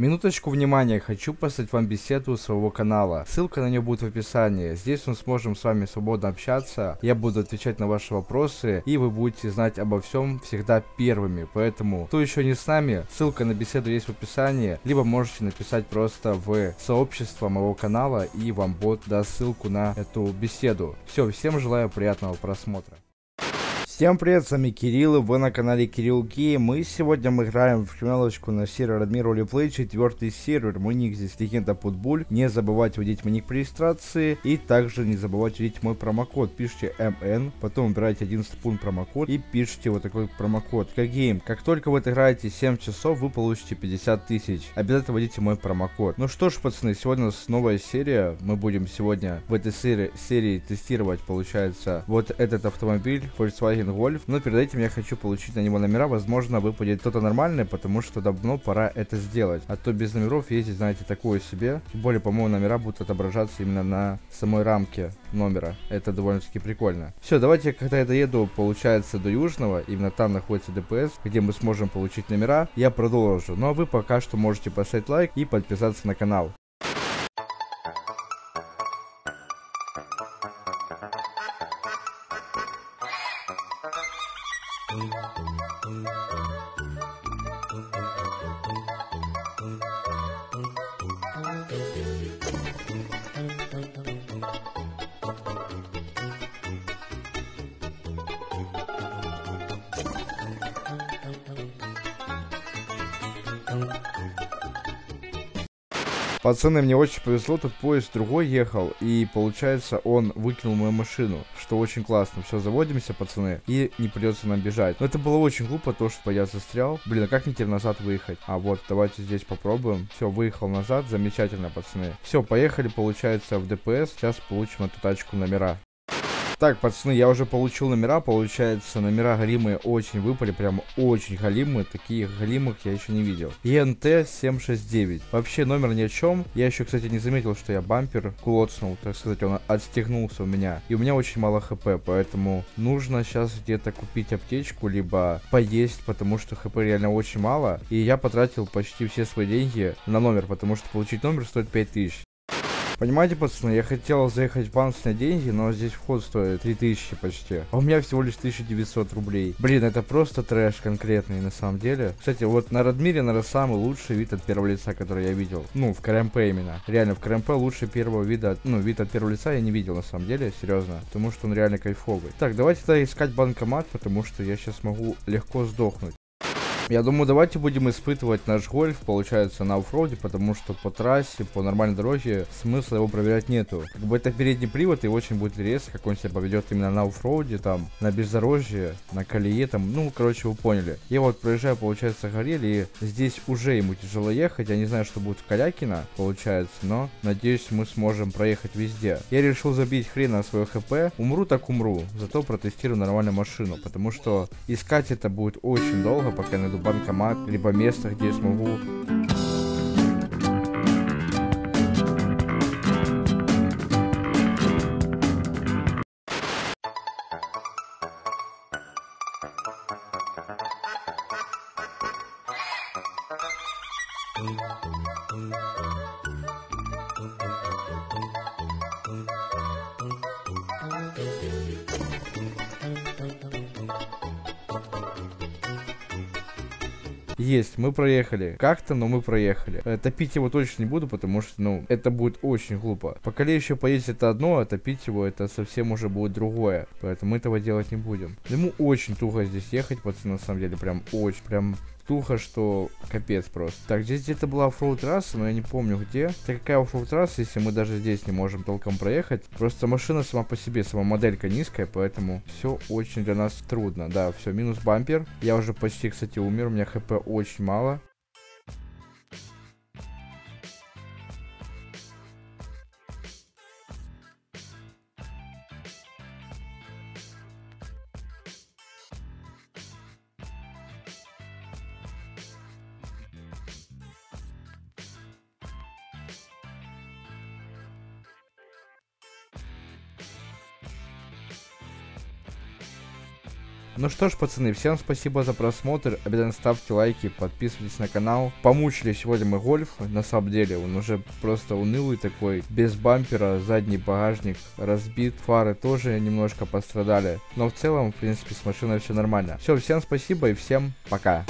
Минуточку внимания, хочу послать вам беседу своего канала. Ссылка на нее будет в описании. Здесь мы сможем с вами свободно общаться, я буду отвечать на ваши вопросы, и вы будете знать обо всем всегда первыми. Поэтому, кто еще не с нами, ссылка на беседу есть в описании, либо можете написать просто в сообщество моего канала, и вам бот даст ссылку на эту беседу. Все, всем желаю приятного просмотра. Всем привет, с вами Кирилл, и вы на канале Кирилл Game. Мы сегодня мы играем в криминалочку на сервер Radmir RolePlay, четвертый сервер. Мой ник здесь Легенда Путбуль. Не забывайте вводить мой ник при регистрации, и также не забывайте вводить мой промокод. Пишите MN, потом выбираете 11 пункт промокод и пишите вот такой промокод. Как Game. Как только вы отыграете 7 часов, вы получите 50 тысяч. Обязательно вводите мой промокод. Ну что ж, пацаны, сегодня у нас новая серия. Мы будем сегодня в этой серии, серии тестировать, получается, вот этот автомобиль Volkswagen Golf, но перед этим я хочу получить на него номера, возможно выпадет кто-то нормальный, потому что давно пора это сделать. А то без номеров ездить, знаете, такое себе. Тем более, по-моему, номера будут отображаться именно на самой рамке номера. Это довольно-таки прикольно. Все, давайте, когда я доеду, получается, до Южного, именно там находится ДПС, где мы сможем получить номера, я продолжу. Ну а вы пока что можете поставить лайк и подписаться на канал. Пацаны, мне очень повезло, тут поезд другой ехал, и получается он выкинул мою машину, что очень классно. Все, заводимся, пацаны, и не придется нам бежать. Но это было очень глупо, то, что я застрял. Блин, а как мне теперь назад выехать? А вот, давайте здесь попробуем. Все, выехал назад, замечательно, пацаны. Все, поехали, получается, в ДПС. Сейчас получим эту тачку номера. Так, пацаны, я уже получил номера, получается, номера галимые очень выпали, прям очень галимые, таких галимых я еще не видел. ЕНТ 769. Вообще номер ни о чем. Я еще, кстати, не заметил, что я бампер кулоцнул, так сказать, он отстегнулся у меня. И у меня очень мало хп, поэтому нужно сейчас где-то купить аптечку, либо поесть, потому что хп реально очень мало. И я потратил почти все свои деньги на номер, потому что получить номер стоит 5000. Понимаете, пацаны, я хотел заехать в банк снять деньги, но здесь вход стоит 3000 почти. А у меня всего лишь 1900 рублей. Блин, это просто трэш конкретный на самом деле. Кстати, вот на Радмире, наверное, самый лучший вид от первого лица, который я видел. Ну, в КРМП именно. Реально, в КРМП лучше первого вида, ну, вид от первого лица я не видел на самом деле, серьезно. Потому что он реально кайфовый. Так, давайте тогда искать банкомат, потому что я сейчас могу легко сдохнуть. Я думаю, давайте будем испытывать наш гольф, получается, на оффроуде, потому что по трассе, по нормальной дороге смысла его проверять нету. Как бы это передний привод, и очень будет интересно, как он себя поведет именно на оффроуде, там, на бездорожье, на колее, там, ну, короче, вы поняли. Я вот проезжаю, получается, горели, и здесь уже ему тяжело ехать, я не знаю, что будет в Калякино, получается, но, надеюсь, мы сможем проехать везде. Я решил забить хрен на свое хп, умру так умру, зато протестирую нормальную машину, потому что искать это будет очень долго, пока найду банкомат, либо место, где я смогу Есть, мы проехали. Как-то, но мы проехали. Э, топить его точно не буду, потому что, ну, это будет очень глупо. Пока еще поесть это одно, а топить его это совсем уже будет другое. Поэтому мы этого делать не будем. Ему очень туго здесь ехать, пацаны, на самом деле, прям очень, прям туха, что капец просто. Так, здесь где-то была оффроуд трасса, но я не помню где. Так какая оффроуд трасса, если мы даже здесь не можем толком проехать? Просто машина сама по себе, сама моделька низкая, поэтому все очень для нас трудно. Да, все, минус бампер. Я уже почти, кстати, умер, у меня хп очень мало. Ну что ж, пацаны, всем спасибо за просмотр. Обязательно ставьте лайки, подписывайтесь на канал. Помучили сегодня мы гольф. На самом деле, он уже просто унылый такой. Без бампера, задний багажник разбит. Фары тоже немножко пострадали. Но в целом, в принципе, с машиной все нормально. Все, всем спасибо и всем пока.